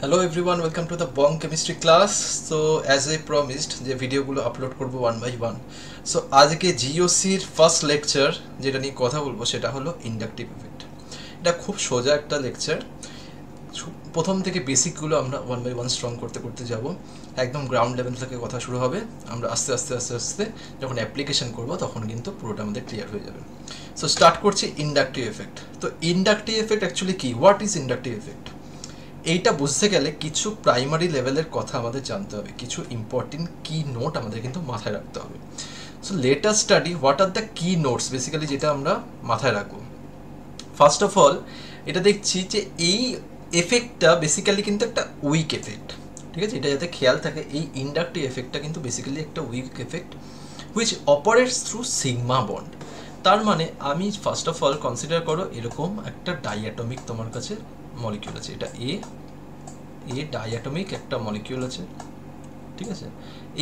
Hello everyone welcome to the Bong chemistry class so as a promised যে ভিডিওগুলো upload করব one by one so আজকে জিওসির first lecture যেটা নিয়ে কথা বলব সেটা হলো ইন্ডাকটিভ ইফেক্ট এটা খুব সোজা একটা লেকচার প্রথম থেকে বেসিকগুলো আমরা ওয়ান বাই ওয়ান স্ট্রং করতে করতে যাব। একদম গ্রাউন্ড লেভেল থেকে কথা শুরু হবে। আমরা আস্তে আস্তে আস্তে আস্তে যখন অ্যাপ্লিকেশন করব তখন কিন্তু পুরোটা আমাদের ক্লিয়ার হয়ে যাবে। সো স্টার্ট করছি ইন্ডাকটিভ এফেক্ট তো ইন্ডাকটিভ এফেক্ট অ্যাকচুয়ালি কি? হোয়াট ইজ ইন্ডাকটিভ এফেক্ট এইটা বুঝতে গেলে কিছু প্রাইমারি লেভেলের কথা আমাদের জানতে হবে। কিছু ইম্পর্টেন্ট কি নোট আমাদের কিন্তু মাথায় রাখতে হবে। So later study what are the key notes basically যেটা আমরা মাথায় রাখব। ফার্স্ট অফ অল এটা দেখছি যে এই এফেক্টটা বেসিক্যালি কিন্তু একটা উইক এফেক্ট ঠিক আছে? এটা যাতে খেয়াল থাকে, এই ইন্ডাকটিভ এফেক্টটা কিন্তু বেসিক্যালি একটা weak effect which operates through sigma bond তার মানে আমি ফার্স্ট অফ অল কনসিডার করো এরকম একটা ডাইঅ্যাটমিক তোমার কাছে মলিকিউল আছে। এটা এ এ ডাইঅ্যাটমিক একটা মলিকিউল আছে। ঠিক আছে?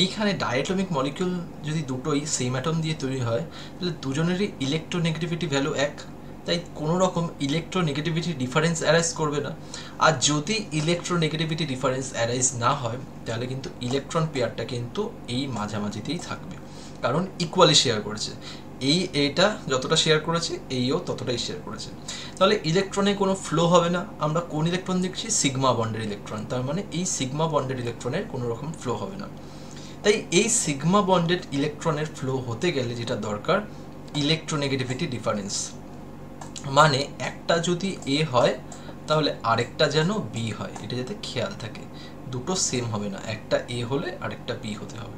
এইখানে ডায়াটমিক মলিকিউল যদি দুটোই সেম অ্যাটম দিয়ে তৈরি হয়, তাহলে দুজনেরই ইলেকট্রোনেগেটিভিটি ভ্যালু এক। তাই কোনো রকম ইলেকট্রোনেগেটিভিটি ডিফারেন্স অ্যারাইজ করবে না। আর যদি ইলেকট্রোনেগেটিভিটি ডিফারেন্স অ্যারাইজ না হয়, তাহলে কিন্তু ইলেকট্রন পেয়ারটা কিন্তু এই মাঝামাঝিতেই থাকবে। কারণ ইকুয়ালি শেয়ার করেছে। এই, এইটা যতটা শেয়ার করেছে, এইও ততটাই শেয়ার করেছে। তাহলে ইলেকট্রনে কোনো ফ্লো হবে না। আমরা কোন ইলেকট্রন দেখছি? সিগমা বন্ডের ইলেকট্রন তার মানে এই সিগমা বন্ডের ইলেকট্রনের কোনো রকম ফ্লো হবে না। তাই এই সিগমা বন্ডেড ইলেকট্রনের ফ্লো হতে গেলে যেটা দরকার ইলেকট্রোনেগেটিভিটি ডিফারেন্স মানে একটা যদি এ হয়, তাহলে আরেকটা যেন বি হয়। এটা যাতে খেয়াল থাকে। দুটো সেম হবে না। একটা এ হলে আরেকটা বি হতে হবে।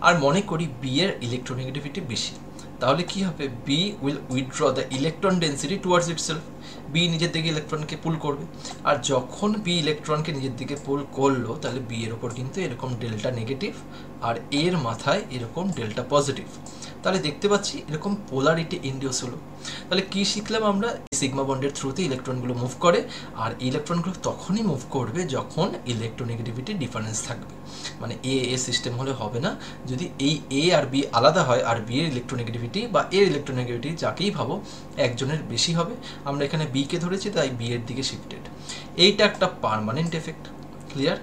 আর মনে করি বি এর ইলেকট্রোনেগেটিভিটি বেশি। তাহলে কি হবে? B will withdraw the electron density towards itself B নিজের দিকে ইলেকট্রনকে পুল করবে। আর যখন বি ইলেকট্রনকে নিজের দিকে পুল করল, তাহলে বি এর ওপর কিন্তু এরকম ডেল্টা নেগেটিভ আর এর মাথায় এরকম ডেল্টা পজিটিভ তাহলে দেখতে পাচ্ছি এরকম পোলারিটি ইন্ডিউস হলো। তাহলে কি শিখলাম আমরা? সিগমা বন্ডের থ্রুতে ইলেকট্রনগুলো মুভ করে, আর ইলেকট্রনগুলো তখনই মুভ করবে যখন ইলেকট্রোনেগেটিভিটি ডিফারেন্স থাকবে। মানে এ এ সিস্টেম হলে হবে না। যদি এই এ আর বি আলাদা হয়, আর বি এর ইলেকট্রোনেগেটিভিটি বা এর ইলেকট্রোনেগেটিভিটি যাকেই ভাবো, একজনের বেশি হবে। আমরা এখানে বিকে ধরেছি, তাই বি এর দিকে শিফটেড এইটা একটা পারমানেন্ট এফেক্ট ক্লিয়ার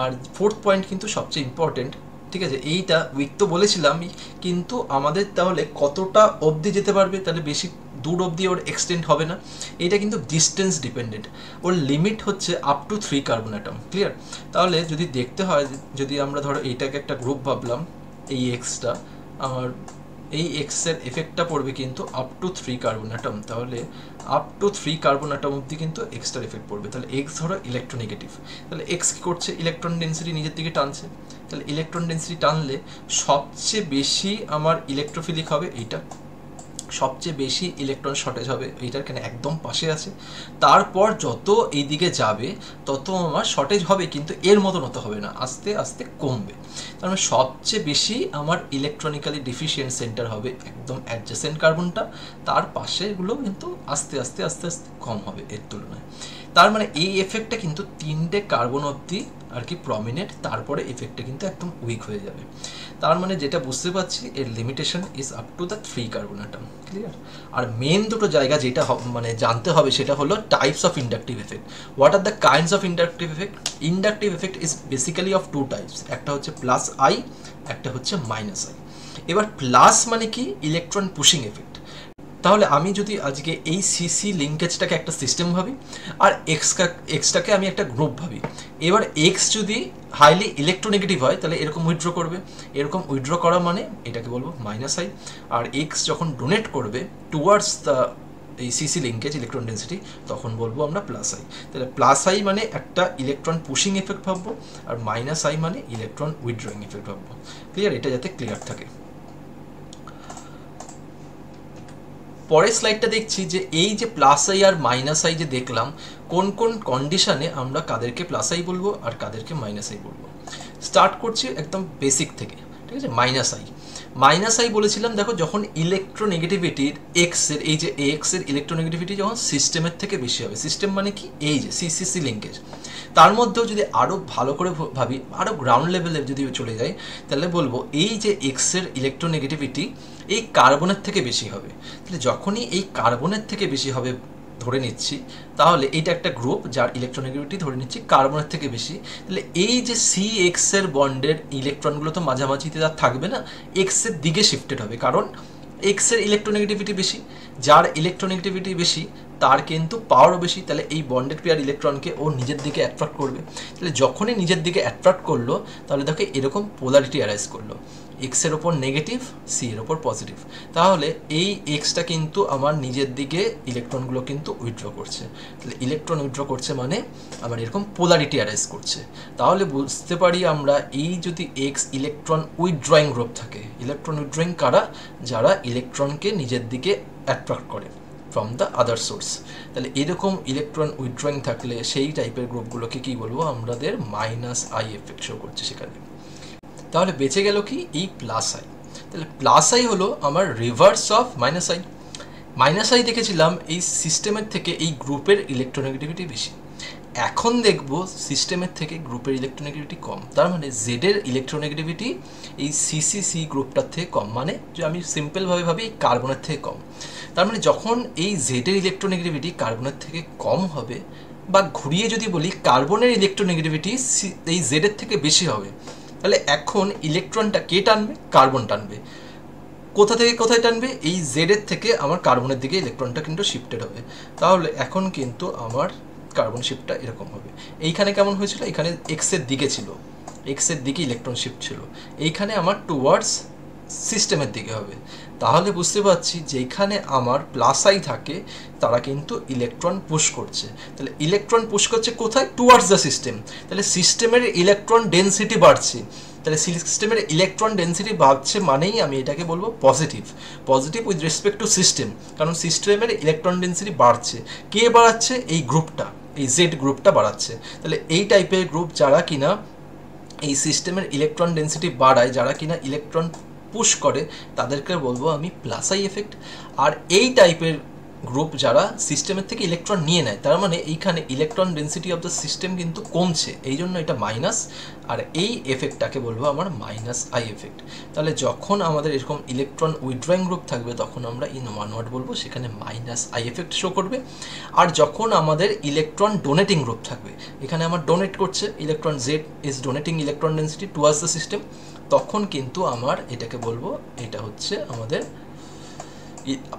আর ফোর্থ পয়েন্ট কিন্তু সবচেয়ে ইম্পর্টেন্ট ঠিক আছে? এইটা উইক তো বলেছিলাম, কিন্তু আমাদের তাহলে কতটা অবধি যেতে পারবে? তাহলে বেশি দূর অবধি ওর এক্সটেন্ড হবে না। এটা কিন্তু ডিস্টেন্স ডিপেন্ডেন্ট ওর লিমিট হচ্ছে up to three carbon atom clear তাহলে যদি দেখতে হয়, যদি আমরা ধরো এইটাকে একটা গ্রুপ ভাবলাম, এই এক্সটা আমার এই এক্সের এফেক্টটা পড়বে কিন্তু up to three carbon atom তাহলে up to three carbon atom অব্দি কিন্তু এক্সটার এফেক্ট পড়বে। তাহলে এক্স ধরো ইলেকট্রোনেগেটিভ তাহলে এক্স কী করছে? ইলেকট্রন ডেন্সিটি নিজের দিকে টানছে। তাহলে ইলেকট্রন ডেন্সিটি টানলে সবচেয়ে বেশি আমার ইলেকট্রোফিলিক হবে এইটা। সবচেয়ে বেশি ইলেকট্রন শর্টেজ হবে, এইটার কেন একদম পাশে আছে। তারপর যত এই দিকে যাবে, তত আমার শর্টেজ হবে, কিন্তু এর মতন হতে হবে না, আস্তে আস্তে কমবে। তার মানে সবচেয়ে বেশি আমার ইলেকট্রনিক্যালি ডিফিসিয়েন্ট সেন্টার হবে একদম অ্যাডজাসেন্ট কার্বনটা তার পাশেগুলো কিন্তু আস্তে আস্তে আস্তে আস্তে কম হবে এর তুলনায়। তার মানে এই এফেক্টটা কিন্তু তিনটে কার্বন অবধি আর কি প্রমিনেন্ট তারপরে এফেক্টটা কিন্তু একদম উইক হয়ে যাবে। তার মানে যেটা বুঝতে পারছি, এর limitation is up to the three carbon atom clear R main দুটো জায়গা যেটা মানে জানতে হবে সেটা হলো types of inductive effect what are the kinds of inductive effect inductive effect is basically of two types একটা হচ্ছে প্লাস আই একটা হচ্ছে মাইনাস আই এবার প্লাস মানে কি? ইলেকট্রন পুশিং এফেক্ট তাহলে আমি যদি আজকে এই সিসি লিঙ্কেজটাকে একটা সিস্টেম ভাবি, আর এক্সকা এক্সটাকে আমি একটা গ্রুপ ভাবি। এবার এক্স যদি হাইলি ইলেকট্রোনেগেটিভ হয়, তাহলে এরকম উইথড্র করবে। এরকম উইথড্র করা মানে এটাকে বলব মাইনাস আই আর এক্স যখন ডোনেট করবে টুয়ার্ডস দ্য এই সিসি লিঙ্কেজ ইলেকট্রন ডেন্সিটি তখন বলব আমরা প্লাস আই তাহলে প্লাস আই মানে একটা ইলেকট্রন পুশিং এফেক্ট ভাববো, আর মাইনাস আই মানে ইলেকট্রন উইথড্রয়িং এফেক্ট ভাববো। ক্লিয়ার এটা যাতে ক্লিয়ার থাকে। পরের স্লাইডটা দেখছি যে এই যে প্লাস আই আর মাইনাস আই যে দেখলাম, কোন কোন কন্ডিশনে আমরা কাদেরকে প্লাস আই বলব আর কাদেরকে মাইনাস আই বলব? স্টার্ট করছি একদম বেসিক থেকে, ঠিক আছে? মাইনাস আই মাইনাস আই বলেছিলাম, দেখো যখন ইলেকট্রোনেগেটিভিটির এক্সের, এই যে এক্সের ইলেকট্রোনেগেটিভিটি যখন সিস্টেমের থেকে বেশি হবে সিস্টেম মানে কি? এই যে সিসিসি লিঙ্কেজ তার মধ্যেও যদি আরও ভালো করে ভাবি আরও গ্রাউন্ড লেভেলে যদি চলে যায় তাহলে বলব এই যে এক্সের ইলেকট্রোনেগেটিভিটি এই কার্বনের থেকে বেশি হবে। তাহলে যখনই এই কার্বনের থেকে বেশি হবে ধরে নিচ্ছি, তাহলে এইটা একটা গ্রুপ যার ইলেকট্রোনেগেটিভিটি ধরে নিচ্ছি কার্বনের থেকে বেশি। তাহলে এই যে সি এক্সের বন্ডের ইলেকট্রনগুলো তো মাঝামাঝিতে তার থাকবে না এক্সের দিকে শিফটেড হবে। কারণ এক্সের ইলেকট্রোনেগেটিভিটি বেশি, যার ইলেকট্রোনেগেটিভিটি বেশি, তার কিন্তু পাওয়ারও বেশি। তাহলে এই বন্ডেড পেয়ার ইলেকট্রনকে ও নিজের দিকে অ্যাট্রাক্ট করবে। তাহলে যখনই নিজের দিকে অ্যাট্রাক্ট করল, তাহলে দেখো এরকম পোলারিটি অ্যারাইজ করল। এক্সের ওপর নেগেটিভ সি এর ওপর পজিটিভ তাহলে এই এক্সটা কিন্তু আমার নিজের দিকে ইলেকট্রনগুলো কিন্তু উইথড্র করছে। তাহলে ইলেকট্রন উইথড্র করছে মানে আমার এরকম পোলারিটি অ্যারাইজ করছে। তাহলে বুঝতে পারি আমরা এই যদি এক্স ইলেকট্রন উইথড্রয়িং গ্রুপ থাকে ইলেকট্রন উইথড্রয়িং কারা? যারা ইলেকট্রনকে নিজের দিকে অ্যাট্রাক্ট করে ফ্রম দ্য আদার সোর্স তাহলে এরকম ইলেকট্রন উইথড্রয়িং থাকলে সেই টাইপের গ্রুপগুলোকে কি বলব? আমাদের মাইনাস আই এফেক্ট শো করছে সেখানে। তাহলে বেঁচে গেল কি? এই প্লাস আই তাহলে প্লাস আই হলো আমার reverse of minus I minus I দেখেছিলাম এই সিস্টেমের থেকে এই গ্রুপের ইলেকট্রোনেগেটিভিটি বেশি। এখন দেখব সিস্টেমের থেকে গ্রুপের ইলেকট্রোনেগেটিভিটি কম। তার মানে জেডের ইলেকট্রোনেগেটিভিটি এই সিসিসি গ্রুপটার থেকে কম। মানে যে আমি সিম্পলভাবে ভাবি এই কার্বনের থেকে কম। তার মানে যখন এই জেডের ইলেকট্রোনেগেটিভিটি কার্বনের থেকে কম হবে, বা ঘুরিয়ে যদি বলি কার্বনের ইলেকট্রোনেগেটিভিটি এই জেডের থেকে বেশি হবে তাহলে এখন ইলেকট্রনটা কে টানবে? কার্বন টানবে। কোথা থেকে কোথায় টানবে? এই জেডের থেকে আমার কার্বনের দিকে ইলেকট্রনটা কিন্তু শিফটেড হবে। তাহলে এখন কিন্তু আমার কার্বন শিফটটা এরকম হবে। এইখানে কেমন হয়েছিল? এখানে এক্সের দিকে ছিল। এক্সের দিকে ইলেকট্রন শিফট ছিল। এইখানে আমার টুয়ার্ডস সিস্টেমের দিকে হবে। তাহলে বুঝতে পারছি যেখানে আমার প্লাস আই থাকে, তারা কিন্তু ইলেকট্রন পুশ করছে। তাহলে ইলেকট্রন পুশ করছে কোথায়? টুয়ার্ডস দ্য সিস্টেম তাহলে সিস্টেমের ইলেকট্রন ডেন্সিটি বাড়ছে। তাহলে সিস্টেমের ইলেকট্রন ডেন্সিটি বাড়ছে মানেই আমি এটাকে বলব positive positive with respect to system কারণ সিস্টেমের ইলেকট্রন ডেন্সিটি বাড়ছে। কে বাড়াচ্ছে? এই গ্রুপটা এই জেড গ্রুপটা বাড়াচ্ছে। তাহলে এই টাইপের গ্রুপ যারা কিনা এই সিস্টেমের ইলেকট্রন ডেন্সিটি বাড়ায়, যারা কিনা ইলেকট্রন পুশ করে, তাদেরকে বলব আমি প্লাস আই এফেক্ট আর এই টাইপের গ্রুপ যারা সিস্টেমের থেকে ইলেকট্রন নিয়ে নেয়, তার মানে এইখানে electron density of the system কিন্তু কমছে এই জন্য এটা মাইনাস আর এই এফেক্টটাকে বলব আমার মাইনাস আই এফেক্ট তাহলে যখন আমাদের এরকম ইলেকট্রন উইথড্রয়িং গ্রুপ থাকবে, তখন আমরা ইন ওয়ান ওয়ার্ড বলব, সেখানে মাইনাস আই এফেক্ট শো করবে। আর যখন আমাদের ইলেকট্রন ডোনেটিং গ্রুপ থাকবে, এখানে আমার ডোনেট করছে electron Z is donating electron density towards the system তখন কিন্তু আমার এটাকে বলব, এটা হচ্ছে আমাদের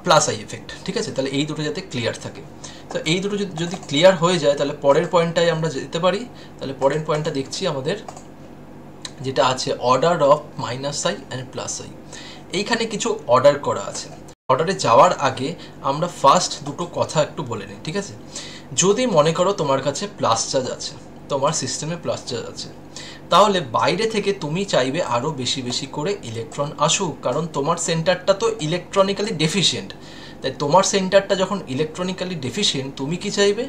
প্লাস আই এফেক্ট ঠিক আছে? তাহলে এই দুটো যাতে ক্লিয়ার থাকে। তো এই দুটো যদি ক্লিয়ার হয়ে যায়, তাহলে পরের পয়েন্টটায় আমরা যেতে পারি। তাহলে পরের পয়েন্টটা দেখছি আমাদের যেটা আছে order of minus I and plus I এইখানে কিছু অর্ডার করা আছে। অর্ডারে যাওয়ার আগে আমরা ফার্স্ট দুটো কথা একটু বলে নিই, ঠিক আছে? যদি মনে করো তোমার কাছে প্লাস চার্জ আছে, তোমার সিস্টেমে প্লাস চার্জ আছে তাহলে বাইরে থেকে তুমি চাইবে আরও বেশি বেশি করে ইলেকট্রন আসুক, কারণ তোমার সেন্টারটা তো ইলেকট্রনিক্যালি ডেফিসিয়েন্ট তাই তোমার সেন্টারটা যখন ইলেকট্রনিক্যালি ডেফিসিয়েন্ট তুমি কি চাইবে?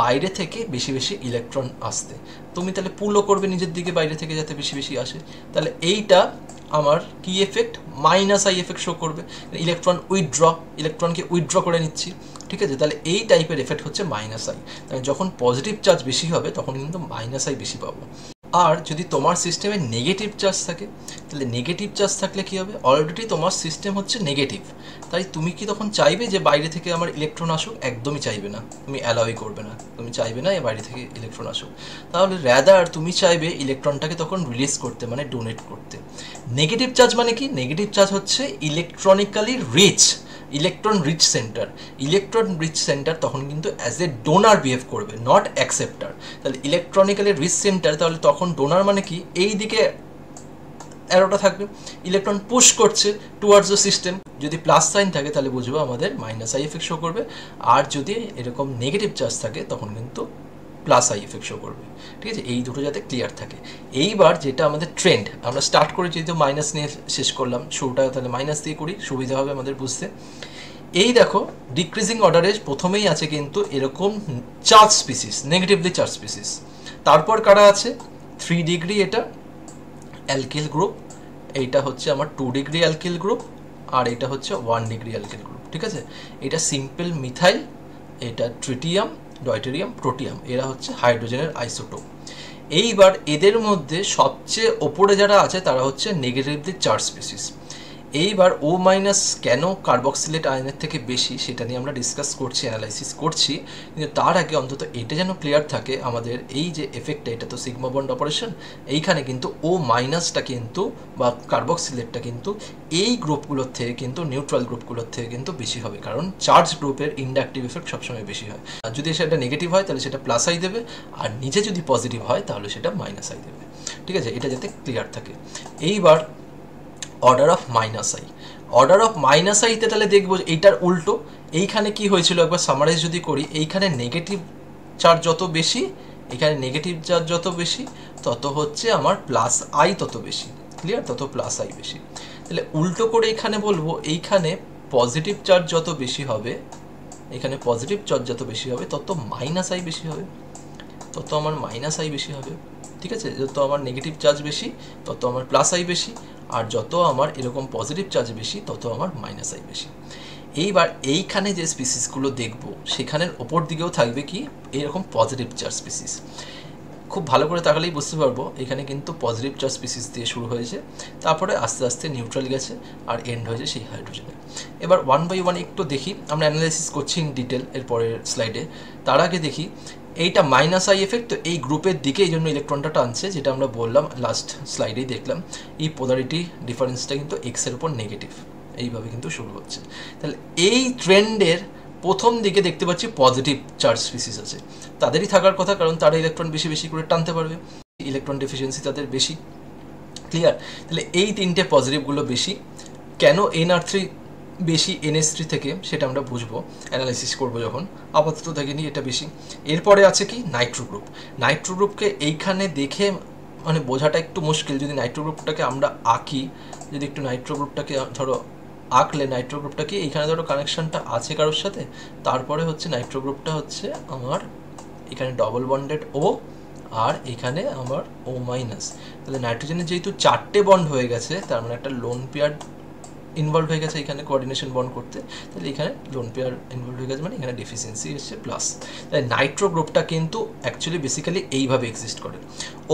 বাইরে থেকে বেশি বেশি ইলেকট্রন আসতে। তুমি তাহলে পুলও করবে নিজের দিকে, বাইরে থেকে যাতে বেশি বেশি আসে। তাহলে এইটা আমার কি effect minus I effect show করবে। ইলেকট্রন উইথড্র ইলেকট্রনকে উইথড্র করে নিচ্ছি। ঠিক আছে? তাহলে এই টাইপের এফেক্ট হচ্ছে মাইনাস আই যখন পজিটিভ চার্জ বেশি হবে, তখন কিন্তু মাইনাস আই বেশি পাবো। আর যদি তোমার সিস্টেমে নেগেটিভ চার্জ থাকে, তাহলে নেগেটিভ চার্জ থাকলে কী হবে? অলরেডি তোমার সিস্টেম হচ্ছে নেগেটিভ তাই তুমি কি তখন চাইবে যে বাইরে থেকে আমার ইলেকট্রন আসুক? একদমই চাইবে না। তুমি অ্যালাউই করবে না। তুমি চাইবে না এ বাইরে থেকে ইলেকট্রন আসুক। তাহলে র্যাদার তুমি চাইবে ইলেকট্রনটাকে তখন রিলিজ করতে মানে ডোনেট করতে। নেগেটিভ চার্জ মানে কি? নেগেটিভ চার্জ হচ্ছে electronically rich electron rich centre. Electron rich centre তখন কিন্তু অ্যাজ এ ডোনার বিহেভ করবে নট অ্যাকসেপ্টার তাহলে ইলেকট্রনিক্যালি রিচ সেন্টার তাহলে তখন ডোনার মানে কি? এই দিকে অ্যারোটা থাকবে। ইলেকট্রন পুশ করছে টুয়ার্ডস দ্য সিস্টেম যদি প্লাস সাইন থাকে, তাহলে বুঝব আমাদের মাইনাস আই এফেক্ট শো করবে। আর যদি এরকম নেগেটিভ চার্জ থাকে, তখন কিন্তু প্লাস আই এফেক্ট শো করবে। ঠিক আছে? এই দুটো যাতে ক্লিয়ার থাকে। এইবার যেটা আমাদের ট্রেন্ড আমরা স্টার্ট করে যেহেতু মাইনাস নিয়ে শেষ করলাম, শুরুটা তাহলে মাইনাস দিয়ে করি, সুবিধা হবে আমাদের বুঝতে। এই দেখো ডিক্রিজিং অর্ডারে প্রথমেই আছে কিন্তু এরকম charge species negatively charge species তারপর কারা আছে? থ্রি ডিগ্রি এটা অ্যালকিল গ্রুপ এইটা হচ্ছে আমার টু ডিগ্রি অ্যালকিল গ্রুপ আর এটা হচ্ছে ওয়ান ডিগ্রি অ্যালকিল গ্রুপ ঠিক আছে? এটা সিম্পল মিথাইল এটা ট্রিটিয়াম ডয়টেরিয়াম, প্রোটিয়াম, এরা হচ্ছে হাইড্রোজেনের আইসোটোপ। এইবার এদের মধ্যে সবচেয়ে ওপরে যারা আছে, তারা হচ্ছে নেগেটিভলি চার স্পিসিস এইবার ও মাইনাস কেন কার্বক্সিলেট আয়নের থেকে বেশি সেটা নিয়ে আমরা ডিসকাস করছি অ্যানালাইসিস করছি, কিন্তু তার আগে অন্তত এটা যেন ক্লিয়ার থাকে আমাদের এই যে এফেক্টটা এটা তো সিগমা বন্ড অপারেশন এইখানে কিন্তু ও মাইনাসটা কিন্তু বা কার্বক্সিলেটটা কিন্তু এই গ্রুপগুলোর থেকে কিন্তু নিউট্রাল গ্রুপগুলোর থেকে কিন্তু বেশি হবে, কারণ চার্জ গ্রুপের ইন্ডাকটিভ এফেক্ট সবসময় বেশি হয়। আর যদি সেটা নেগেটিভ হয়, তাহলে সেটা প্লাস আই দেবে, আর নিজে যদি পজিটিভ হয়, তাহলে সেটা মাইনাস আই দেবে। ঠিক আছে? এটা যাতে ক্লিয়ার থাকে। এইবার order of minus I order of minus আইতে তাহলে দেখব এইটার উল্টো, এইখানে কি হয়েছিল একবার সামারাইজ যদি করি, এইখানে নেগেটিভ চার্জ যত বেশি এখানে নেগেটিভ চার্জ যত বেশি, তত হচ্ছে আমার প্লাস আই তত বেশি ক্লিয়ার তত প্লাস আই বেশি। তাহলে উল্টো করে এখানে বলব, এইখানে পজিটিভ চার্জ যত বেশি হবে এখানে পজিটিভ চার্জ যত বেশি হবে, তত মাইনাস আই বেশি হবে, তত আমার মাইনাস আই বেশি হবে। ঠিক আছে? যত আমার নেগেটিভ চার্জ বেশি, তত আমার প্লাস আই বেশি, আর যত আমার এরকম পজিটিভ চার্জ বেশি, তত আমার মাইনাস আই বেশি। এইবার এইখানে যে স্পিসিসগুলো দেখব, সেখানের ওপর দিকেও থাকবে কি? এরকম পজিটিভ চার্জ স্পিসিস খুব ভালো করে তাকালেই বুঝতে পারব, এখানে কিন্তু পজিটিভ চার্জ স্পিসিস দিয়ে শুরু হয়েছে, তারপরে আস্তে আস্তে নিউট্রাল গেছে, আর এন্ড হয়েছে সেই হাইড্রোজেনে এবার ওয়ান বাই ওয়ান একটু দেখি, আমরা অ্যানালাইসিস করছি ইন ডিটেল এর পরের স্লাইডে তার আগে দেখি এইটা মাইনাস আই এফেক্ট তো এই গ্রুপের দিকে এই জন্য ইলেকট্রনটা টানছে, যেটা আমরা বললাম লাস্ট স্লাইডেই দেখলাম। এই পোলারিটি ডিফারেন্সটা কিন্তু এক্সের উপর নেগেটিভ এইভাবে কিন্তু শুরু হচ্ছে। তাহলে এই ট্রেন্ডের প্রথম দিকে দেখতে পাচ্ছি পজিটিভ চার্জ স্পিসিস আছে। তাদেরই থাকার কথা, কারণ তারা ইলেকট্রন বেশি বেশি করে টানতে পারবে। ইলেকট্রন ডেফিসিয়েন্সি তাদের বেশি। ক্লিয়ার তাহলে এই তিনটে পজিটিভগুলো বেশি। কেন এনআর থ্রি বেশি এনএস থ্রি থেকে সেটা আমরা বুঝব অ্যানালাইসিস করব যখন। আপাতত দেখিনি, এটা বেশি। এরপরে আছে কি নাইট্রো গ্রুপ নাইট্রো গ্রুপকে এইখানে দেখে মানে বোঝাটা একটু মুশকিল। যদি নাইট্রো গ্রুপটাকে আমরা আঁকি, যদি একটু নাইট্রো গ্রুপটাকে ধরো, আঁকলে নাইট্রো গ্রুপটা কি, এইখানে ধরো কানেকশানটা আছে কারোর সাথে, তারপরে হচ্ছে নাইট্রো গ্রুপটা হচ্ছে আমার, এখানে ডবল বন্ডেড ও আর এখানে আমার ও মাইনাস তাহলে নাইট্রোজেনের যেহেতু চারটে বন্ড হয়ে গেছে, তার মানে একটা লোন পেয়ার ইনভলভ হয়ে গেছে এখানে কোঅর্ডিনেশন বন্ড করতে, তাহলে এখানে লোন পেয়ার ইনভলভ হয়ে গেছে মানে এখানে ডেফিসিয়েন্সি এসছে প্লাস তাই নাইট্রো গ্রুপটা কিন্তু অ্যাকচুয়ালি বেসিক্যালি এইভাবে এক্সিস্ট করে।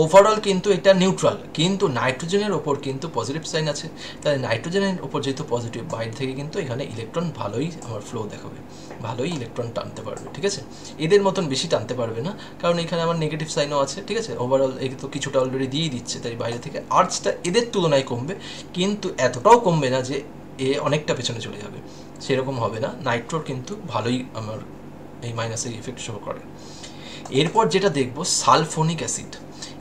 ওভারঅল কিন্তু এটা নিউট্রাল কিন্তু নাইট্রোজেনের ওপর কিন্তু পজিটিভ সাইন আছে। তাই নাইট্রোজেনের ওপর যেহেতু পজিটিভ বাইরে থেকে কিন্তু এখানে ইলেকট্রন ভালোই আমার ফ্লো দেখাবে। ভালোই ইলেকট্রন টানতে পারবে, ঠিক আছে? এদের মতন বেশি টানতে পারবে না, কারণ এখানে আমার নেগেটিভ সাইনও আছে, ঠিক আছে? ওভারঅল এ তো কিছুটা অলরেডি দিয়েই দিচ্ছে, তাই বাইরে থেকে আর্টসটা এদের তুলনায় কমবে, কিন্তু এতটাও কমবে না যে এ অনেকটা পেছনে চলে যাবে, সেরকম হবে না। নাইট্রোর কিন্তু ভালোই আমার এই মাইনাসের ইফেক্ট শো করে। এরপর যেটা দেখব সালফোনিক অ্যাসিড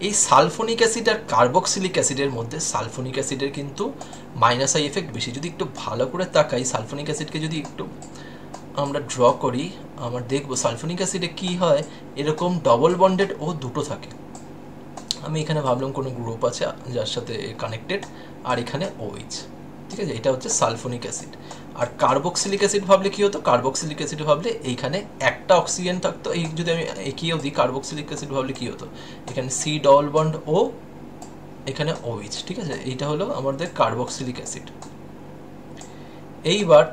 এই সালফোনিক অ্যাসিড আর কার্বক্সিলিক অ্যাসিডের মধ্যে সালফোনিক অ্যাসিডের কিন্তু মাইনাস আই এফেক্ট বেশি। যদি একটু ভালো করে তাকাই সালফোনিক অ্যাসিডকে যদি একটু আমরা ড্র করি, আমার দেখব সালফোনিক অ্যাসিডে কি হয়, এরকম ডবল বন্ডেড ও দুটো থাকে। আমি এখানে ভাবলাম কোনো গ্রুপ আছে যার সাথে কানেক্টেড আর এখানে ওইচ ঠিক আছে? এটা হচ্ছে সালফোনিক অ্যাসিড। আর কার্বক্সিলিক অ্যাসিড ভাবলে কি হতো? কার্বক্সিলিক অ্যাসিড ভাবলে এইখানে একটা অক্সিজেন থাকতো। এই যদি আমি একিয়েও দিই কার্বক্সিলিক অ্যাসিড ভাবলে কী হতো? এখানে সি ডবল বন্ড ও এখানে ওইচ ঠিক আছে? এইটা হলো আমাদের কার্বক্সিলিক অ্যাসিড এইবার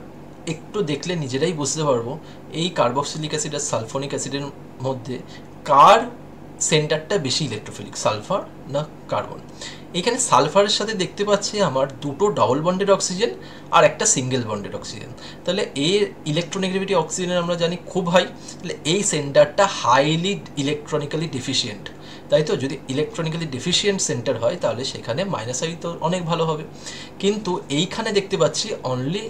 একটু দেখলে নিজেরাই বুঝতে পারব, এই কার্বক্সিলিক অ্যাসিড আর সালফোনিক অ্যাসিডের মধ্যে কার সেন্টারটা বেশি ইলেকট্রোফিলিক সালফার না কার্বন এখানে সালফারের সাথে দেখতে পাচ্ছি আমার দুটো ডাবল বন্ডেড অক্সিজেন আর একটা সিঙ্গেল বন্ডেড অক্সিজেন তাহলে এর ইলেকট্রোনেগেটিভিটি অক্সিজেনের আমরা জানি খুব হাই তাহলে এই সেন্টারটা হাইলি ইলেকট্রনিক্যালি ডিফিসিয়েন্ট তাই তো? যদি ইলেকট্রনিক্যালি ডিফিসিয়েন্ট সেন্টার হয়, তাহলে সেখানে মাইনাস আই তো অনেক ভালো হবে। কিন্তু এইখানে দেখতে পাচ্ছি অনলি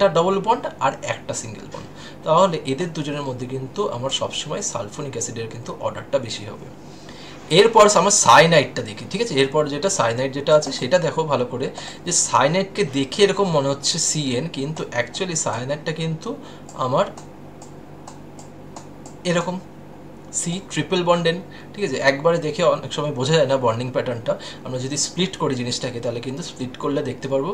একটা ডবল বন্ড আর একটা সিঙ্গেল বন্ড তাহলে এদের দুজনের মধ্যে কিন্তু আমার সবসময় সালফোনিক অ্যাসিডের কিন্তু অর্ডারটা বেশি হবে। এরপর আমার সাইনাইটটা দেখি, ঠিক আছে? এরপর যেটা সাইনাইট যেটা আছে, সেটা দেখো ভালো করে। যে সাইনাইটকে দেখে এরকম মনে হচ্ছে সিএন কিন্তু অ্যাকচুয়ালি সাইনাইটটা কিন্তু আমার এরকম সি ট্রিপল বন্ডেন, ঠিক আছে? একবারে দেখে অনেক সময় বোঝা যায় না বন্ডিং প্যাটার্নটা। আমরা যদি স্প্লিট করি জিনিসটাকে, তাহলে কিন্তু স্প্লিট করলে দেখতে পারব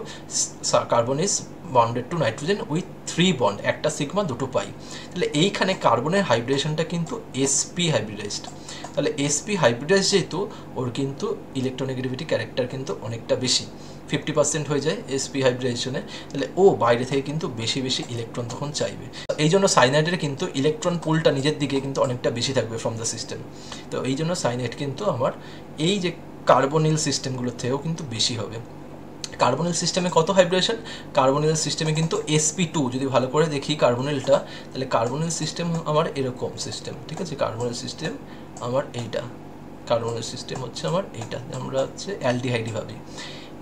carbon is bonded to nitrogen with three bond, একটা সিগমা, দুটো পাই। তাহলে এইখানে কার্বনের হাইব্রিডেশনটা কিন্তু এসপি হাইব্রিডাইজড। তাহলে এসপি হাইব্রিডাইজ যেহেতু, ওর কিন্তু ইলেকট্রোনেগেটিভিটি ক্যারেক্টার কিন্তু অনেকটা বেশি। ফিফটি পার্সেন্ট হয়ে যায় এসপি হাইব্রিডেশনে তাহলে ও বাইরে থেকে কিন্তু বেশি বেশি ইলেকট্রন তখন চাইবে। এই জন্য সাইনাইডের কিন্তু ইলেকট্রন পুলটা নিজের দিকে কিন্তু অনেকটা বেশি থাকবে ফ্রম দ্য সিস্টেম তো এই জন্য সাইনাইড কিন্তু আমার এই যে কার্বনিল সিস্টেমগুলোর থেকেও কিন্তু বেশি হবে। কার্বনিল সিস্টেমে কত হাইব্রেশন কার্বনিল সিস্টেমে কিন্তু এসপি টু যদি ভালো করে দেখি কার্বনিলটা তাহলে কার্বনিল সিস্টেম আমার এরকম সিস্টেম ঠিক আছে? কার্বনিল সিস্টেম আমার এইটা কার্বনিল সিস্টেম হচ্ছে আমার এইটা, আমরা হচ্ছে অ্যালডিহাইডই ভাবি।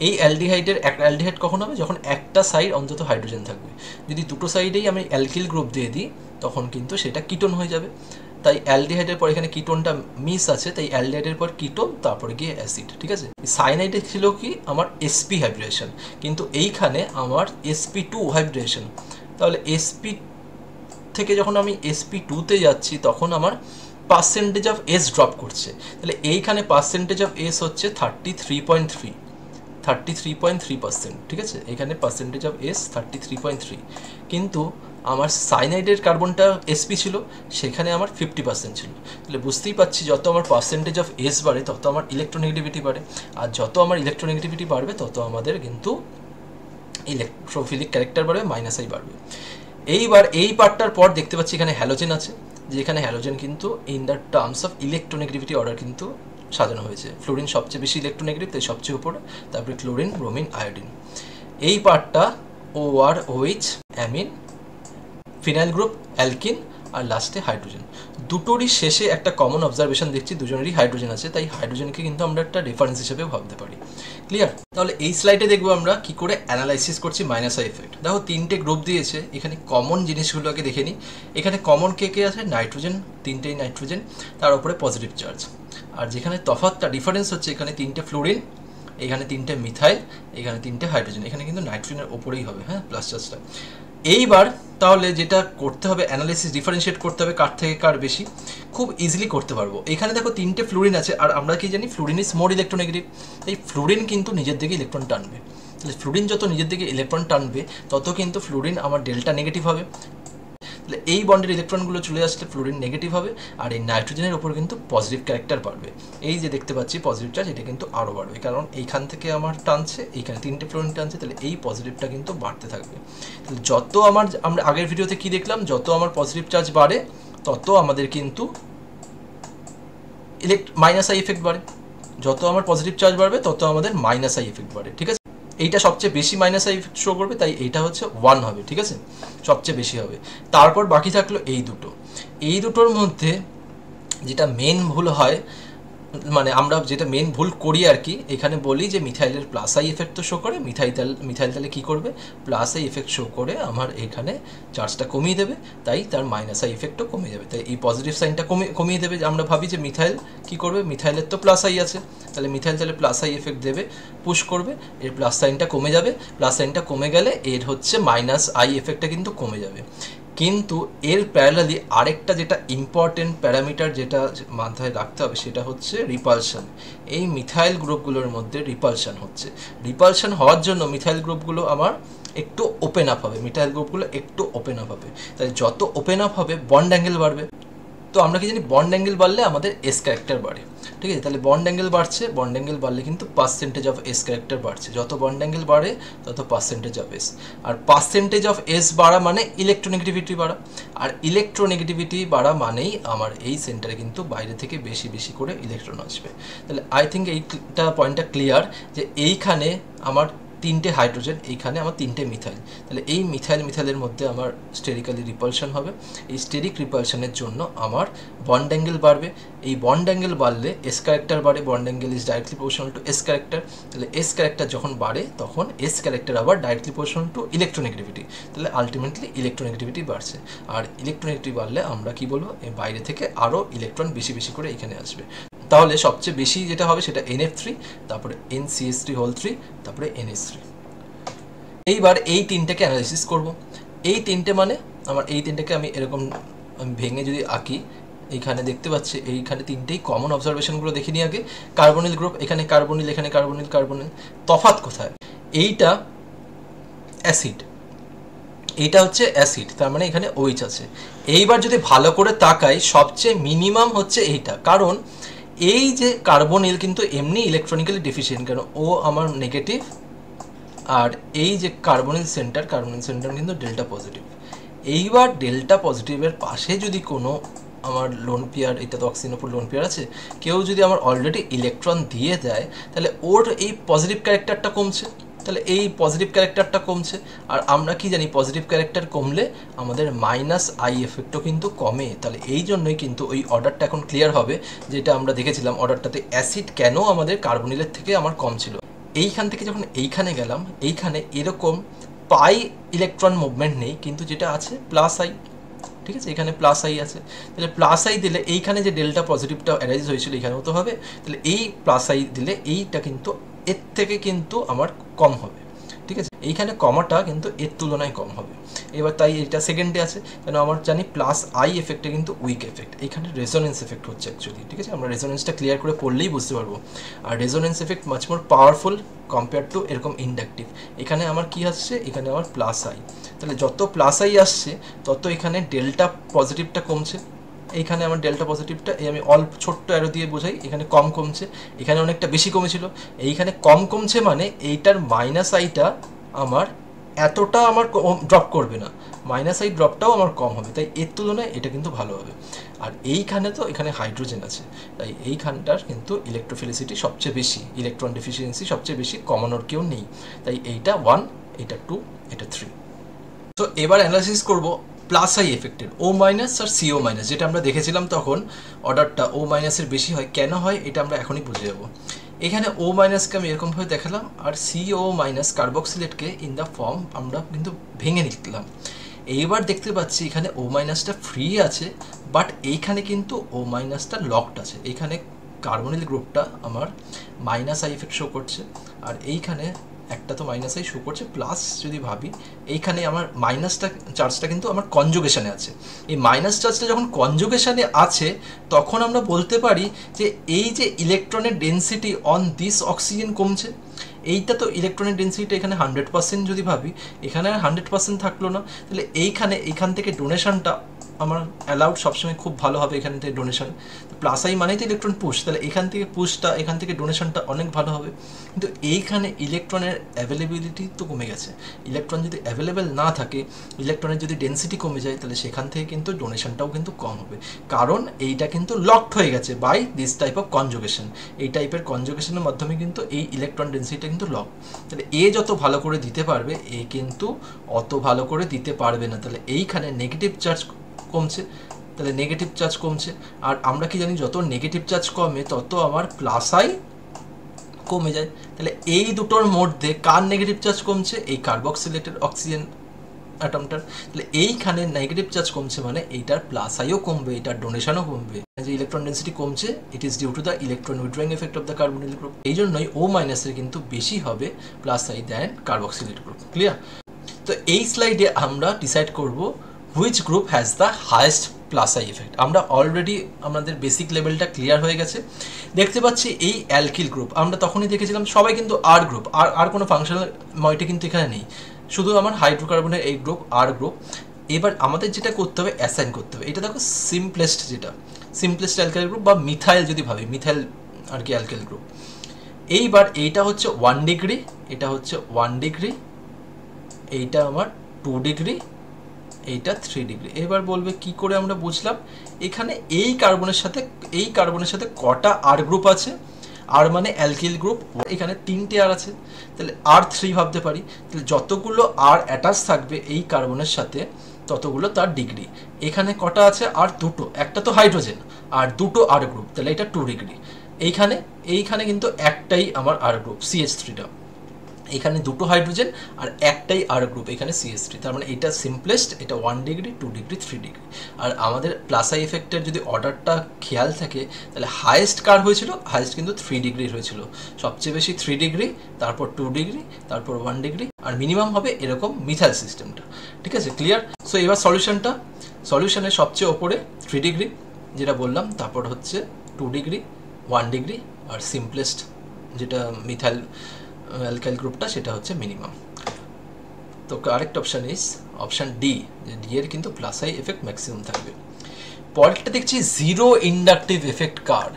এই অ্যালডিহাইডের এক অ্যালডিহাইড কখন হবে? যখন একটা সাইড অন্তত হাইড্রোজেন থাকবে। যদি দুটো সাইডেই আমি অ্যালকিল গ্রুপ দিয়ে দিই, তখন কিন্তু সেটা কিটোন হয়ে যাবে। তাই অ্যালডিহাইডের পর এখানে কিটোনটা মিস আছে, তাই অ্যালডিহাইডের পর কিটোন তারপরে গিয়ে অ্যাসিড ঠিক আছে? সাইনাইডে ছিল কি? আমার এসপি হাইব্রেশন কিন্তু এইখানে আমার এসপি টু হাইব্রেশন তাহলে এসপি থেকে যখন আমি এসপি টুতে যাচ্ছি, তখন আমার পার্সেন্টেজ অফ এস ড্রপ করছে। তাহলে এইখানে পার্সেন্টেজ অফ এস হচ্ছে thirty three point three thirty three point three percent ঠিক আছে? এখানে percentage of S thirty three point three কিন্তু আমার সাইনাইডের কার্বনটা এসপি ছিল, সেখানে আমার ফিফটি পার্সেন্ট ছিল। তাহলে বুঝতেই পারছি, যত আমার পার্সেন্টেজ অফ এস বাড়ে, তত আমার ইলেকট্রোনেগেটিভিটি বাড়ে। আর যত আমার ইলেকট্রোনেগেটিভিটি বাড়বে, তত আমাদের কিন্তু ইলেকট্রোফিলিক ক্যারেক্টার বাড়বে মাইনাস আই বাড়বে। এইবার এই পার্টটার পর দেখতে পাচ্ছি এখানে হ্যালোজেন আছে যে এখানে হ্যালোজেন কিন্তু in the terms of electronegativity order কিন্তু সাজানো হয়েছে। ফ্লোরিন সবচেয়ে বেশি ইলেকট্রোনেগেটিভ তাই সবচেয়ে উপরে, তারপরে ক্লোরিন ব্রোমিন আয়োডিন এই পার্টটা O R OH amine phenyl group alkene আর লাস্টে হাইড্রোজেন দুটোরই শেষে একটা কমন অবজারভেশন দেখছি, দুজনেরই হাইড্রোজেন আছে, তাই হাইড্রোজেনকে কিন্তু আমরা একটা রেফারেন্স হিসেবে ভাবতে পারি। ক্লিয়ার তাহলে এই স্লাইডে দেখব আমরা কি করে অ্যানালাইসিস করছি মাইনাস আই এফেক্ট দেখো, তিনটে গ্রুপ দিয়েছে, এখানে কমন জিনিসগুলোকে দেখে নিই। এখানে কমন কে কে আছে? নাইট্রোজেন তিনটেই নাইট্রোজেন তার উপরে পজিটিভ চার্জ আর যেখানে তফাতটা ডিফারেন্স হচ্ছে এখানে তিনটে ফ্লোরিন এখানে তিনটে মিথাইল এখানে তিনটে হাইড্রোজেন এখানে কিন্তু নাইট্রোজেনের ওপরেই হবে হ্যাঁ প্লাস চার্জটা এইবার তাহলে যেটা করতে হবে অ্যানালিসিস ডিফারেন্সিয়েট করতে হবে কার থেকে কার বেশি, খুব ইজিলি করতে পারব। এখানে দেখো তিনটে ফ্লোরিন আছে, আর আমরা কি জানি ফ্লোরিন ইজ মোর ইলেকট্রোনেগেটিভ এই ফ্লোরিন কিন্তু নিজের দিকে ইলেকট্রন টানবে। ফ্লোরিন যত নিজের দিকে ইলেকট্রন টানবে, তত কিন্তু ফ্লোরিন আমার ডেল্টা নেগেটিভ হবে। তাহলে এই বন্ডের ইলেকট্রনগুলো চলে আসলে ফ্লোরিন নেগেটিভ হবে, আর এই নাইট্রোজেনের ওপর কিন্তু পজিটিভ ক্যারেক্টার বাড়বে। এই যে দেখতে পাচ্ছি পজিটিভ চার্জ এটা কিন্তু আরও বাড়বে, কারণ এইখান থেকে আমার টানছে, এইখানে তিনটে ফ্লোরিন টানছে, তাহলে এই পজিটিভটা কিন্তু বাড়তে থাকবে। তাহলে যত আমার, আমরা আগের ভিডিওতে কি দেখলাম? যত আমার পজিটিভ চার্জ বাড়ে, তত আমাদের কিন্তু ইলেক্ট মাইনাস আই এফেক্ট বাড়ে। যত আমার পজিটিভ চার্জ বাড়বে, তত আমাদের মাইনাস আই এফেক্ট বাড়ে, ঠিক আছে? এইটা সবচেয়ে বেশি মাইনাস আই শো করবে, তাই এইটা হচ্ছে ওয়ান হবে, ঠিক আছে? সবচেয়ে বেশি হবে। তারপর বাকি থাকল এই দুটো। এই দুটোর মধ্যে যেটা মেন ভুল হয় মানে আমরা যেটা মেন ভুল করি আর কি, এখানে বলি যে মিথাইলের প্লাস আই এফেক্ট তো শো করে, মিথাইল মিথাইল তাহলে কী করবে? প্লাস আই এফেক্ট শো করে আমার এখানে চার্জটা কমিয়ে দেবে, তাই তার মাইনাস আই এফেক্টও কমে যাবে তাই এই পজিটিভ সাইনটা কমিয়ে কমিয়ে দেবে আমরা ভাবি যে মিথাইল কী করবে? মিথাইলের তো প্লাস আই আছে। তাহলে মিথাইল তাহলে প্লাস আই এফেক্ট দেবে পুশ করবে, এর প্লাস সাইনটা কমে যাবে। প্লাস সাইনটা কমে গেলে এর হচ্ছে মাইনাস আই এফেক্টটা কিন্তু কমে যাবে। কিন্তু এর প্যারালালি আরেকটা যেটা ইম্পর্টেন্ট প্যারামিটার যেটা মাথায় রাখতে হবে সেটা হচ্ছে রিপালশান এই মিথাইল গ্রুপগুলোর মধ্যে রিপালশান হচ্ছে। রিপালশান হওয়ার জন্য মিথাইল গ্রুপগুলো আমার একটু ওপেন আপ হবে। মিথাইল গ্রুপগুলো একটু ওপেন আপ হবে। তাই যত ওপেন আপ হবে বন্ড অ্যাঙ্গেল বাড়বে। তো আমরা কি জানি বন্ড অ্যাঙ্গেল বাড়লে আমাদের এস ক্যারেক্টার বাড়ে। ঠিক আছে? তাহলে বন্ড অ্যাঙ্গেল বাড়ছে বন্ড অ্যাঙ্গেল বাড়লে কিন্তু পার্সেন্টেজ অফ এস ক্যারেক্টার বাড়ছে। যত বন্ড অ্যাঙ্গেল বাড়ে, তত পার্সেন্টেজ অফ এস আর পার্সেন্টেজ অফ এস বাড়া মানে ইলেকট্রোনেগেটিভিটি বাড়া। আর ইলেকট্রোনেগেটিভিটি বাড়া মানেই আমার এই সেন্টারে কিন্তু বাইরে থেকে বেশি বেশি করে ইলেকট্রন আসবে। তাহলে আই থিঙ্ক এইটা পয়েন্টটা ক্লিয়ার যে এইখানে আমার তিনটে হাইড্রোজেন, এইখানে আমার তিনটে মিথাইল। তাহলে এই মিথাইল, মিথাইলের মধ্যে আমার স্টেরিক্যালি রিপালশন হবে। এই স্টেরিক রিপালশনের জন্য আমার বন্ড অ্যাঙ্গেল বাড়বে। এই বন্ড অ্যাঙ্গেল বাড়লে এস ক্যারেক্টার বাড়ে। Bond angle is directly proportional to S character তাহলে এস ক্যারেক্টার যখন বাড়ে, তখন এস ক্যারেক্টার আবার ডাইরেক্টলি প্রপোর্শনাল টু ইলেকট্রোনেগেটিভিটি তাহলে আলটিমেটলি ইলেকট্রোনেগেটিভিটি বাড়ছে। আর ইলেকট্রোনেগেটিভ বাড়লে আমরা কি বলব? বাইরে থেকে আরও ইলেকট্রন বেশি বেশি করে এখানে আসবে। তাহলে সবচেয়ে বেশি যেটা হবে সেটা এন এফ থ্রি তারপরে N C S three whole three তারপরে এন এস থ্রি এইবার এই তিনটাকে অ্যানালাইসিস করব। এই তিনটে মানে আমার এই তিনটাকে আমি এরকম ভেঙে যদি আঁকি, এইখানে দেখতে পাচ্ছি, এইখানে তিনটেই কমন অবজারভেশনগুলো দেখে নিই আগে। কার্বনিল গ্রুপ এখানে কার্বনিল এখানে কার্বনিল কার্বনিল তফাত কোথায়? এইটা অ্যাসিড এইটা হচ্ছে অ্যাসিড তার মানে এখানে ওইচ আছে। এইবার যদি ভালো করে তাকাই, সবচেয়ে মিনিমাম হচ্ছে এইটা। কারণ এই যে কার্বনিল কিন্তু এমনি ইলেকট্রনিক্যালি ডেফিসিয়েন্ট কেন? ও আমার নেগেটিভ আর এই যে কার্বনিল সেন্টার কার্বনিল সেন্টার কিন্তু ডেল্টা পজিটিভ এইবার ডেল্টা পজিটিভের পাশে যদি কোনো আমার লোন পেয়ার এটা তো অক্সিজেন ওপর লোন পেয়ার আছে, কেউ যদি আমার অলরেডি ইলেকট্রন দিয়ে দেয়, তাহলে ওর এই পজিটিভ ক্যারেক্টারটা কমছে। তাহলে এই পজিটিভ ক্যারেক্টারটা কমছে। আর আমরা কি জানি পজিটিভ ক্যারেক্টার কমলে আমাদের মাইনাস আই এফেক্টও কিন্তু কমে। তাহলে এই জন্যই কিন্তু ওই অর্ডারটা এখন ক্লিয়ার হবে, যেটা আমরা দেখেছিলাম অর্ডারটাতে অ্যাসিড কেন আমাদের কার্বনিলের থেকে আমার কম ছিল। এইখান থেকে যখন এইখানে গেলাম, এইখানে এরকম পাই ইলেকট্রন মুভমেন্ট নেই, কিন্তু যেটা আছে প্লাস আই ঠিক আছে? এখানে প্লাস আই আছে। তাহলে প্লাস আই দিলে এইখানে যে ডেল্টা পজিটিভটা অ্যারাইজ হয়েছিল এখানেও তো হবে। তাহলে এই প্লাস আই দিলে এইটা কিন্তু এর থেকে কিন্তু আমার কম হবে। ঠিক আছে? এইখানে কমাটা কিন্তু এর তুলনায় কম হবে। এবার তাই এটা সেকেন্ডে আছে। কেন আমার জানি প্লাস আই এফেক্টে কিন্তু উইক এফেক্ট এখানে রেজোনেন্স এফেক্ট হচ্ছে অ্যাকচুয়ালি ঠিক আছে? আমরা রেজোনেন্সটা ক্লিয়ার করে পড়লেই বুঝতে পারব। আর resonance effect much more powerful compare to এরকম ইন্ডাকটিভ এখানে আমার কি আসছে? এখানে আমার প্লাস আই তাহলে যত প্লাস আই আসছে, তত এখানে ডেল্টা পজিটিভটা কমছে। এইখানে আমার ডেল্টা পজিটিভটা এই আমি অল্প ছোট্ট অ্যারো দিয়ে বোঝাই, এখানে কম কমছে, এখানে অনেকটা বেশি কমেছিল। এইখানে কম কমছে মানে এইটার মাইনাস আইটা আমার এতটা আমার ড্রপ করবে না। মাইনাস আই ড্রপটাও আমার কম হবে, তাই এর তুলনায় এটা কিন্তু ভালো হবে। আর এইখানে তো এখানে হাইড্রোজেন আছে, তাই এইখানটার কিন্তু ইলেকট্রোফিলিসিটি সবচেয়ে বেশি ইলেকট্রন ডেফিসিয়েন্সি সবচেয়ে বেশি কমানোর কেউ নেই। তাই এইটা ওয়ান এটা টু এটা থ্রি তো এবার অ্যানালাইসিস করব প্লাস আই এফেক্টের ও মাইনাস আর সিও মাইনাস যেটা আমরা দেখেছিলাম তখন অর্ডারটা ও মাইনাসের বেশি হয়। কেন হয়? এটা আমরা এখনই বুঝে যাব এখানে ও মাইনাসকে আমি এরকমভাবে দেখালাম, আর সিও মাইনাস কার্বক্সিলেটকে ইন দ্য ফর্ম আমরা কিন্তু ভেঙে নিলাম। এইবার দেখতে পাচ্ছি এখানে ও মাইনাসটা ফ্রি আছে বাট এইখানে কিন্তু ও মাইনাসটা লকড আছে। এইখানে কার্বনিল গ্রুপটা আমার মাইনাস আই এফেক্ট শো করছে, আর এইখানে একটা তো মাইনাস শো করছে প্লাস যদি ভাবি, এইখানে আমার মাইনাসটা চার্জটা কিন্তু আমার কনজুগেশনে আছে। এই মাইনাস চার্জটা যখন কনজুগেশনে আছে, তখন আমরা বলতে পারি যে এই যে ইলেকট্রনের ডেন্সিটি অন দিস অক্সিজেন কমছে, এইটা তো ইলেকট্রনের ডেন্সিটি এখানে হান্ড্রেড পার্সেন্ট যদি ভাবি, এখানে হান্ড্রেড পার্সেন্ট থাকল না, তাহলে এইখানে, এইখান থেকে ডোনেশনটা আমার অ্যালাউড সবসময় খুব ভালো হবে এখান থেকে ডোনেশন প্লাস আই মানেই তো ইলেকট্রন পুশ তাহলে এখান থেকে পুশটা এখান থেকে ডোনেশনটা অনেক ভালো হবে। কিন্তু এইখানে ইলেকট্রনের অ্যাভেলেবিলিটি তো কমে গেছে। ইলেকট্রন যদি অ্যাভেলেবেল না থাকে ইলেকট্রনের যদি ডেন্সিটি কমে যায়, তাহলে সেখান থেকে কিন্তু ডোনেশনটাও কিন্তু কম হবে। কারণ এইটা কিন্তু লকড হয়ে গেছে by this type of conjugation এই টাইপের কনজুগেশনের মাধ্যমে কিন্তু এই ইলেকট্রন ডেন্সিটিটা কিন্তু লক তাহলে এ যত ভালো করে দিতে পারবে এ কিন্তু অত ভালো করে দিতে পারবে না। তাহলে এইখানে নেগেটিভ চার্জ কমছে, তাহলে নেগেটিভ চার্জ কমছে। আর আমরা কি জানি, যত নেগেটিভ চার্জ কমে, তত আমার প্লাস আই কমে যায়। তাহলে এই দুটোর মধ্যে কার নেগেটিভ চার্জ কমছে? এই কার্বক্সিলেটেড অক্সিজেন অ্যাটমটার তাহলে এইখানে নেগেটিভ চার্জ কমছে মানে এইটার প্লাস আইও কমবে এটার ডোনেশনও কমবে। যে ইলেকট্রন ডেন্সিটি কমছে it is due to the electron withdrawing effect of the carbonyl group এই জন্যই ও মাইনাসের কিন্তু বেশি হবে plus I then carboxylate group clear তো এই স্লাইডে আমরা ডিসাইড করব which group has the highest plus I effect আমরা অলরেডি আমাদের বেসিক লেভেলটা ক্লিয়ার হয়ে গেছে। দেখতে পাচ্ছি এই অ্যালকিল গ্রুপ আমরা তখনই দেখেছিলাম, সবাই কিন্তু আর গ্রুপ আর আর কোনো ফাংশনাল ময়টি কিন্তু এখানে নেই। শুধু আমার হাইড্রোকার্বনের এই গ্রুপ আর গ্রুপ এবার আমাদের যেটা করতে হবে অ্যাসাইন করতে হবে। এটা দেখো সিম্পলেস্ট যেটা। সিম্পলেস্ট অ্যালকাইল গ্রুপ বা মিথাইল যদি ভাবি মিথাইল আর কি অ্যালকাইল গ্রুপ এইবার এইটা হচ্ছে ওয়ান ডিগ্রি এটা হচ্ছে ওয়ান ডিগ্রি এইটা আমার টু ডিগ্রি এইটা থ্রি ডিগ্রি এবার বলবে কি করে আমরা বুঝলাম? এখানে এই কার্বনের সাথে, এই কার্বনের সাথে কটা আর গ্রুপ আছে? আর মানে অ্যালকিল গ্রুপ এখানে তিনটে আর আছে। তাহলে আর থ্রি ভাবতে পারি। তাহলে যতগুলো আর অ্যাটাচ থাকবে এই কার্বনের সাথে, ততগুলো তার ডিগ্রি এখানে কটা আছে? আর দুটো। একটা তো হাইড্রোজেন আর দুটো আর গ্রুপ তাহলে এটা টু ডিগ্রি এইখানে এইখানে কিন্তু একটাই আমার আর গ্রুপ সিএস থ্রিটা এখানে দুটো হাইড্রোজেন আর একটাই আর গ্রুপ এখানে সিএস থ্রি তার মানে এটা সিম্পলেস্ট এটা one degree two degree three degree আর আমাদের প্লাস এফেক্টের যদি অর্ডারটা খেয়াল থাকে, তাহলে হায়েস্ট কার হয়েছিল? হায়েস্ট কিন্তু থ্রি ডিগ্রির হয়েছিল। সবচেয়ে বেশি থ্রি ডিগ্রি তারপর টু ডিগ্রি তারপর ওয়ান ডিগ্রি আর মিনিমাম হবে এরকম মিথাইল সিস্টেমটা ঠিক আছে? ক্লিয়ার সো এবার সলিউশনটা সলিউশনের সবচেয়ে ওপরে থ্রি ডিগ্রি যেটা বললাম, তারপর হচ্ছে টু ডিগ্রি ওয়ান ডিগ্রি আর সিম্পলেস্ট যেটা মিথাইল অ্যালকাইল গ্রুপটা সেটা হচ্ছে মিনিমাম তো correct option is option D D এর কিন্তু প্লাস আই এফেক্ট ম্যাক্সিমাম থাকবে। পরেরটা দেখছি জিরো ইন্ডাকটিভ এফেক্ট কার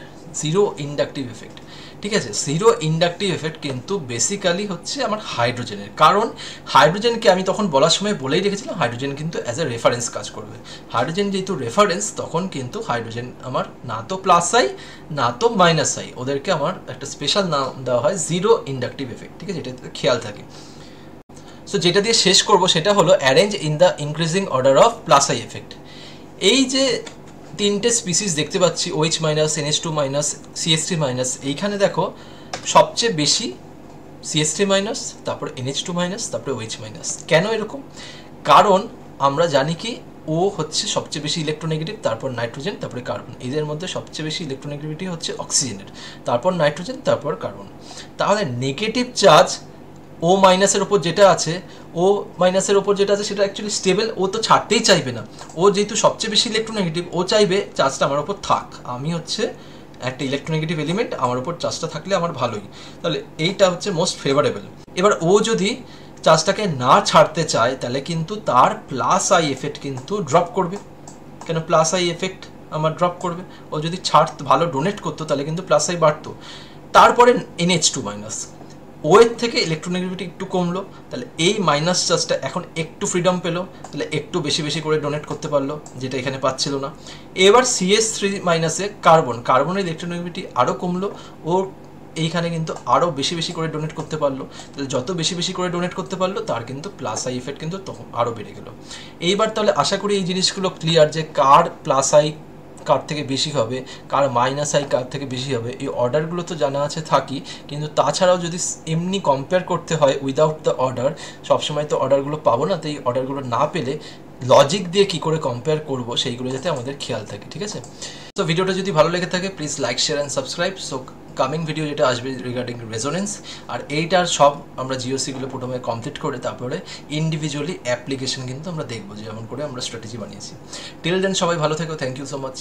জিরো ইন্ডাকটিভ এফেক্ট ঠিক আছে? জিরো ইন্ডাকটিভ এফেক্ট কিন্তু বেসিক্যালি হচ্ছে আমার হাইড্রোজেনের কারণ হাইড্রোজেনকে আমি তখন বলার সময় বলেই রেখেছিলাম হাইড্রোজেন কিন্তু অ্যাজ এ রেফারেন্স কাজ করবে। হাইড্রোজেন যেহেতু রেফারেন্স তখন কিন্তু হাইড্রোজেন আমার না তো প্লাস আই না তো মাইনাস আই ওদেরকে আমার একটা স্পেশাল নাম দেওয়া হয় জিরো ইন্ডাকটিভ এফেক্ট ঠিক আছে? এটা খেয়াল থাকে। সো যেটা দিয়ে শেষ করব সেটা হলো arrange in the increasing order of plus I effect এই যে তিনটে স্পিসিস দেখতে পাচ্ছি OH minus NS two minus CS three minus এইখানে দেখো, সবচেয়ে বেশি সিএস থ্রি মাইনাস তারপর এনএইচ টু মাইনাস তারপরে ওইচ মাইনাস কেন এরকম? কারণ আমরা জানি কি ও হচ্ছে সবচেয়ে বেশি ইলেকট্রোনেগেটিভ তারপর নাইট্রোজেন তারপরে কার্বন এদের মধ্যে সবচেয়ে বেশি ইলেকট্রোনেগেটিভিটি হচ্ছে অক্সিজেনের তারপর নাইট্রোজেন তারপর কার্বন তাহলে নেগেটিভ চার্জ ও মাইনাসের ওপর যেটা আছে ও মাইনাসের ওপর যেটা আছে সেটা অ্যাকচুয়ালি স্টেবল ও তো ছাড়তেই চাইবে না। ও যেহেতু সবচেয়ে বেশি ইলেকট্রোনেগেটিভ ও চাইবে চার্জটা আমার ওপর থাক। আমি হচ্ছে একটা ইলেকট্রোনেগেটিভ এলিমেন্ট আমার ওপর চার্জটা থাকলে আমার ভালোই। তাহলে এইটা হচ্ছে মোস্ট ফেভারেবল এবার ও যদি চার্জটাকে না ছাড়তে চায়, তাহলে কিন্তু তার প্লাস আই এফেক্ট কিন্তু ড্রপ করবে। কেন প্লাস আই এফেক্ট আমার ড্রপ করবে? ও যদি ছাড়, ভালো ডোনেট করতো, তাহলে কিন্তু প্লাস আই বাড়তো। তারপরে এনএইচ টু মাইনাস ও থেকে ইলেকট্রোনেগেটিভিটি একটু কমলো, তাহলে এই মাইনাস চার্জটা এখন একটু ফ্রিডম পেল, তাহলে একটু বেশি বেশি করে ডোনেট করতে পারল, যেটা এখানে পাচ্ছিল না। এবার সিএস থ্রি মাইনাসে কার্বন কার্বনের ইলেকট্রোনেগেটিভিটি আরও কমলো, ও এইখানে কিন্তু আরও বেশি বেশি করে ডোনেট করতে পারল। তাহলে যত বেশি বেশি করে ডোনেট করতে পারল, তার কিন্তু প্লাস আই এফেক্ট কিন্তু তখন আরও বেড়ে গেলো। এইবার তাহলে আশা করি এই জিনিসগুলো ক্লিয়ার যে কার প্লাস আই কার থেকে বেশি হবে, কার মাইনাস আই কার থেকে বেশি হবে, এই অর্ডারগুলো তো জানা আছে থাকি, কিন্তু তাছাড়াও যদি এমনি কম্পেয়ার করতে হয় উইদাউট দ্য অর্ডার সবসময় তো অর্ডারগুলো পাবো না তো এই অর্ডারগুলো না পেলে লজিক দিয়ে কি করে কম্পেয়ার করব সেইগুলো যাতে আমাদের খেয়াল থাকে, ঠিক আছে? তো ভিডিওটা যদি ভালো লেগে থাকে please like share and subscribe so coming video যেটা আসবে রিগার্ডিং রেজোনেন্স আর এইটার সব আমরা জিওসিগুলো প্রথমে কমপ্লিট করে তারপরে ইন্ডিভিজুয়ালি অ্যাপ্লিকেশন কিন্তু আমরা দেখব যেমন করে আমরা স্ট্র্যাটেজি বানিয়েছি। টিল দেন সবাই ভালো থেকো থ্যাংক ইউ সো মাচ